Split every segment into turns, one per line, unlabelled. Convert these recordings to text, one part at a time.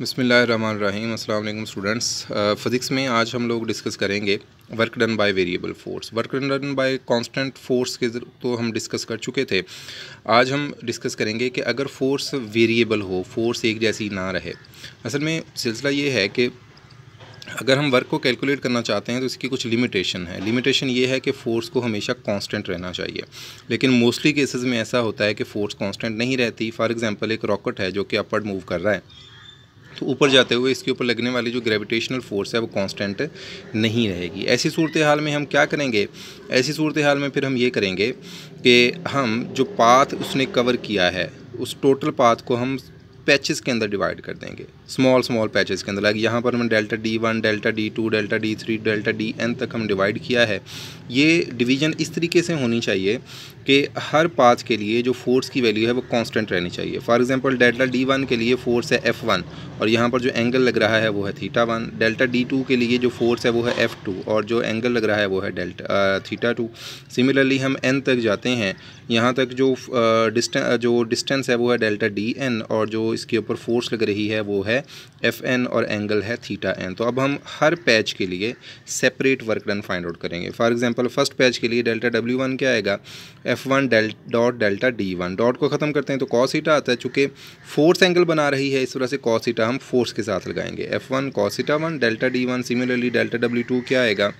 बसमीम अल्लाम students. Physics में आज हम लोग डिस्कस करेंगे work done by variable force. Work done by constant force के तो हम डिस्कस कर चुके थे। आज हम डिस्कस करेंगे कि अगर फोर्स वेरिएबल हो, फोर्स एक जैसी ना रहे, असल में सिलसिला ये है कि अगर हम वर्क को कैलकुलेट करना चाहते हैं तो इसकी कुछ लिमिटेशन है। लिमिटेशन ये है कि फ़ोर्स को हमेशा कांस्टेंट रहना चाहिए। लेकिन मोस्टली केसेस में ऐसा होता है कि फ़ोर्स कांस्टेंट नहीं रहती। फॉर एग्जांपल, एक रॉकेट है जो कि अपवर्ड मूव कर रहा है। तो ऊपर जाते हुए इसके ऊपर लगने वाली जो ग्रेविटेशनल फोर्स है, वो कांस्टेंट नहीं रहेगी। ऐसी सूरत हाल में हम क्या करेंगे? ऐसी सूरत हाल में फिर हम ये करेंगे कि हम जो पाथ उसने कवर किया है, उस टोटल पाथ को हम पैचेस के अंदर डिवाइड कर देंगे। स्मॉल स्मॉल पैचेस के अंदर। लाइक यहाँ पर हमने delta D one delta D two delta D three delta D N तक हम डिवाइड किया है। ये डिवीज़न इस तरीके से होनी चाहिए कि हर पाथ के लिए जो फोर्स की वैल्यू है वो कांस्टेंट रहनी चाहिए। For example delta D one के लिए फोर्स है एफ़ वन और यहाँ पर जो एंगल लग रहा है वो है theta one delta D two के लिए जो फोर्स है वो है एफ़ टू और जो एंगल लग रहा है वो है डेल्टा थीटा टू सिमिलरली हम एन तक जाते हैं। यहाँ तक जो डिस्टेंस जो डिस्टेंस है वो है डेल्टा डी एन और जो इसके ऊपर फोर्स लग रही है, वो है एफ़ एन और एंगल है थीटा एन तो अब हम हर पैच के लिए separate work done find out करेंगे। फॉर एग्जांपल फ़र्स्ट पैच के लिए डेल्टा डब्ल्यू वन क्या आएगा? F one dot delta D one dot को ख़त्म करते हैं तो कॉसीटा आता है, चूँकि फोर्स एंगल बना रही है, इस वजह से कॉसीटा हम फोर्स के साथ लगाएँगे। F one cos theta one delta D one similarly delta W two क्या आएगा?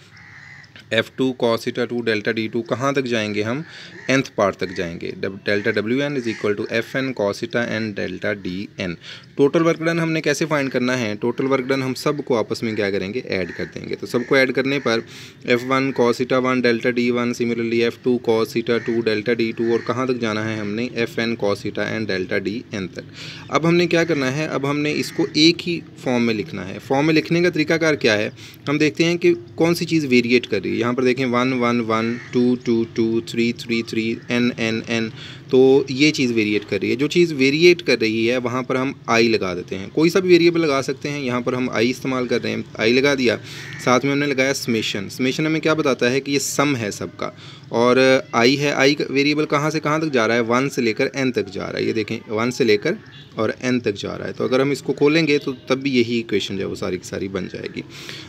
F two cos theta two delta D two कहाँ तक जाएँगे हम? एंथ पार्ट तक जाएँगे। Delta W N is equal to F N cos theta N delta D N total work done हमने कैसे फाइंड करना है? टोटल वर्क डन हम सबको आपस में क्या करेंगे? ऐड कर देंगे। तो सबको ऐड करने पर F one cos theta one delta D one similarly F two cos theta two delta D two और कहाँ तक जाना है हमने? F N cos theta N delta D N तक। अब हमने क्या करना है? अब हमने इसको एक ही फॉर्म में लिखना है। फॉर्म में लिखने का तरीकाकार क्या है? हम देखते हैं कि कौन सी चीज़ वेरिएट कर। रही है यहाँ पर देखें one one one two two two three three three N N N तो ये चीज़ वेरिएट कर रही है। जो चीज़ वेरिएट कर रही है, वहाँ पर हम आई लगा देते हैं। कोई सा भी वेरिएबल लगा सकते हैं। यहाँ पर हम आई इस्तेमाल कर रहे हैं। आई लगा दिया। साथ में हमने लगाया स्मेशन स्मेशन हमें क्या बताता है कि ये सम है सबका। और आई है आई वेरिएबल कहाँ से कहाँ तक जा रहा है? वन से लेकर एन तक जा रहा है। ये देखें वन से लेकर और एन तक जा रहा है। तो अगर हम इसको खोलेंगे तो तब भी यही इक्वेशन जो है, वो सारी की सारी बन जाएगी।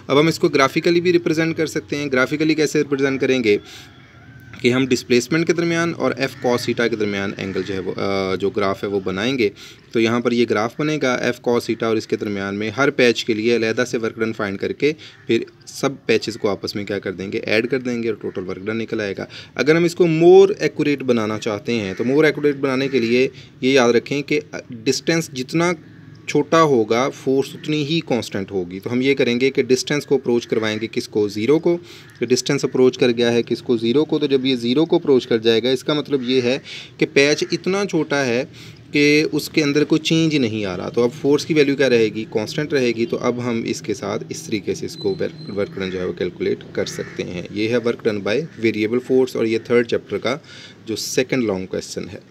अब हम इसको ग्राफिकली भी रिप्रेजेंट कर सकते हैं। ग्राफिकली कैसे रिप्रेजेंट करेंगे कि हम डिस्प्लेसमेंट के दरमियान और एफ़ कॉसीटा के दरमियान एंगल जो है वो जो ग्राफ है वो बनाएँगे। तो यहाँ पर ये ग्राफ बनेगा एफ़ कॉसीटा और इसके दरमियान में हर पैच के लिए अलहदा से वर्क डन फाइंड करके फिर सब पैचेस को आपस में क्या कर देंगे? ऐड कर देंगे और टोटल वर्क डन निकल आएगा। अगर हम इसको मोर एक्यूरेट बनाना चाहते हैं तो मोर एक्यूरेट बनाने के लिए ये याद रखें कि डिस्टेंस जितना छोटा होगा फोर्स उतनी ही कांस्टेंट होगी। तो हम ये करेंगे कि डिस्टेंस को अप्रोच करवाएँगे किसको? ज़ीरो को। तो डिस्टेंस अप्रोच कर गया है किसको? ज़ीरो को। तो जब ये ज़ीरो को अप्रोच कर जाएगा, इसका मतलब ये है कि पैच इतना छोटा है कि उसके अंदर कोई चेंज नहीं आ रहा। तो अब फोर्स की वैल्यू क्या रहेगी? कांस्टेंट रहेगी। तो अब हम इसके साथ इस तरीके से इसको वर्क डन जो है वो कैलकुलेट कर सकते हैं। ये है work done by variable force और ये थर्ड चैप्टर का जो सेकंड लॉन्ग क्वेश्चन है।